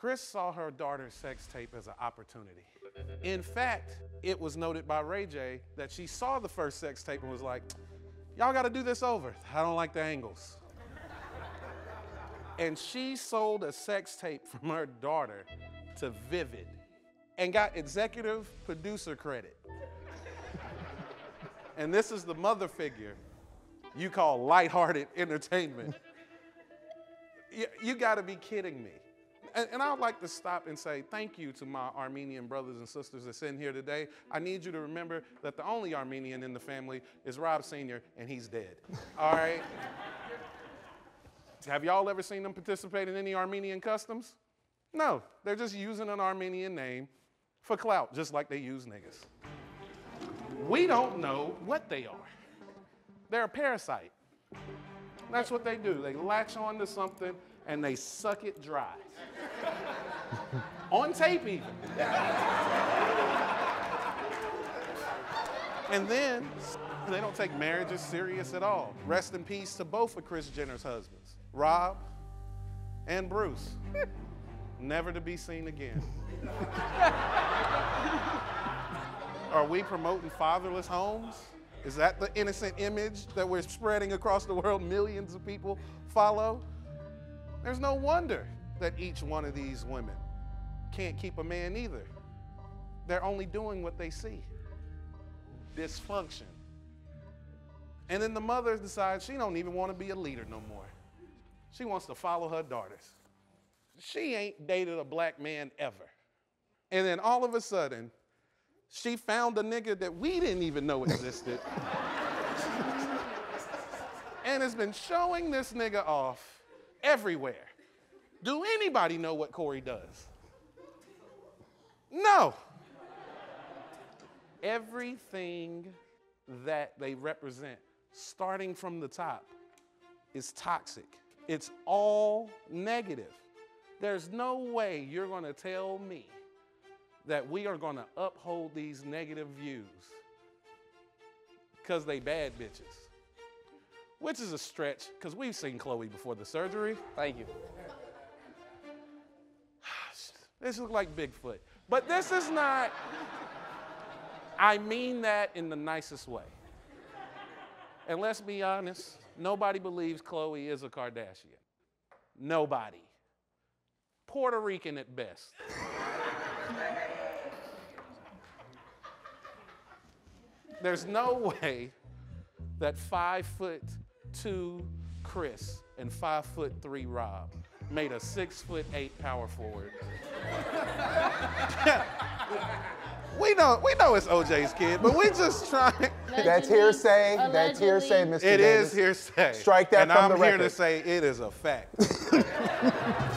Kris saw her daughter's sex tape as an opportunity. In fact, it was noted by Ray J that she saw the first sex tape and was like, Y'all gotta do this over. I don't like the angles. and she sold a sex tape from her daughter to Vivid and got executive producer credit. and this is the mother figure you call lighthearted entertainment. you, you gotta be kidding me. And, and I would like to stop and say thank you to my Armenian brothers and sisters that's in here today. I need you to remember that the only Armenian in the family is Rob Sr., and he's dead. All right? Have y'all ever seen them participate in any Armenian customs? No, they're just using an Armenian name for clout, just like they use niggas. We don't know what they are. They're a parasite. That's what they do. They latch on to something and they suck it dry. On tape, even. and then they don't take marriages serious at all. Rest in peace to both of Kris Jenner's husbands, Rob and Bruce. Never to be seen again. Are we promoting fatherless homes? Is that the innocent image that we're spreading across the world? Millions of people follow? There's no wonder that each one of these women can't keep a man either. They're only doing what they see dysfunction. And then the mother decides she don't even want to be a leader no more. She wants to follow her daughters. She ain't dated a black man ever. And then all of a sudden, she found a nigga that we didn't even know existed. and has been showing this nigga off everywhere. Do anybody know what Corey does? No. Everything that they represent, starting from the top, is toxic. It's all negative. There's no way you're going to tell me that we are going to uphold these negative views because they bad bitches. Which is a stretch because we've seen Khloé before the surgery. Thank you. This looks like Bigfoot. But this is not, I mean that in the nicest way. And let's be honest, nobody believes Khloé is a Kardashian. Nobody. Puerto Rican at best. There's no way that five foot two Kris and five foot three Rob made a six foot eight power forward. we know we know it's OJ's kid, but we just trying. That's hearsay. That's hearsay, Mr. It Davis. is hearsay. Strike that and from I'm the here to say it is a fact.